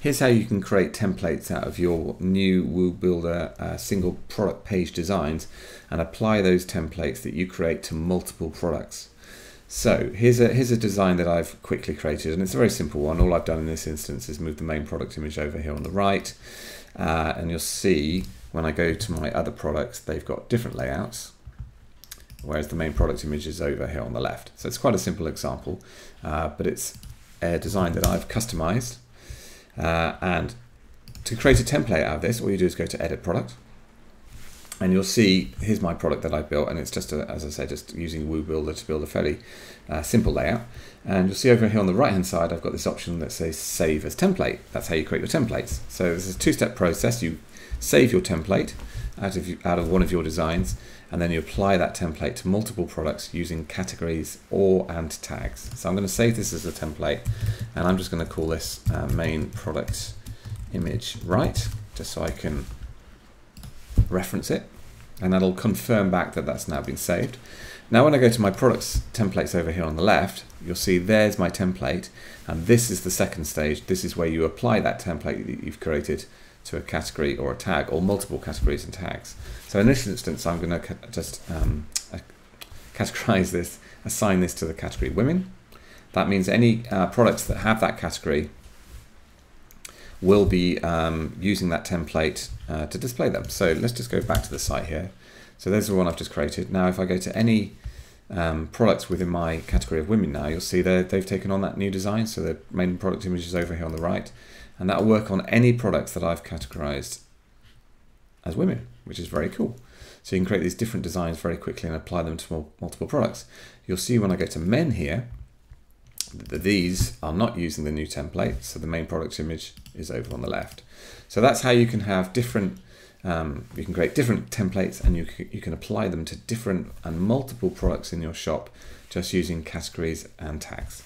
Here's how you can create templates out of your new WooBuilder uh, single product page designs and apply those templates that you create to multiple products. So here's a, here's a design that I've quickly created and it's a very simple one. All I've done in this instance is move the main product image over here on the right uh, and you'll see when I go to my other products they've got different layouts whereas the main product image is over here on the left. So it's quite a simple example uh, but it's a design that I've customized uh, and to create a template out of this, all you do is go to edit product and you'll see here's my product that I built and it's just a, as I said just using WooBuilder to build a fairly uh, simple layout. And you'll see over here on the right hand side I've got this option that says save as template. That's how you create your templates. So this is a two-step process. You save your template out of, out of one of your designs and then you apply that template to multiple products using categories or and tags. So I'm going to save this as a template and I'm just going to call this uh, main product image right just so I can reference it and that'll confirm back that that's now been saved. Now when I go to my products templates over here on the left, you'll see there's my template and this is the second stage. This is where you apply that template that you've created to a category or a tag or multiple categories and tags. So in this instance, I'm going to just um, categorize this, assign this to the category women. That means any uh, products that have that category will be um, using that template uh, to display them. So let's just go back to the site here. So there's the one I've just created. Now if I go to any um, products within my category of women now, you'll see they've taken on that new design. So the main product image is over here on the right and that'll work on any products that I've categorized as women, which is very cool. So you can create these different designs very quickly and apply them to multiple products. You'll see when I go to men here, these are not using the new template, so the main product image is over on the left. So that's how you can have different, um, you can create different templates and you you can apply them to different and multiple products in your shop just using categories and tags.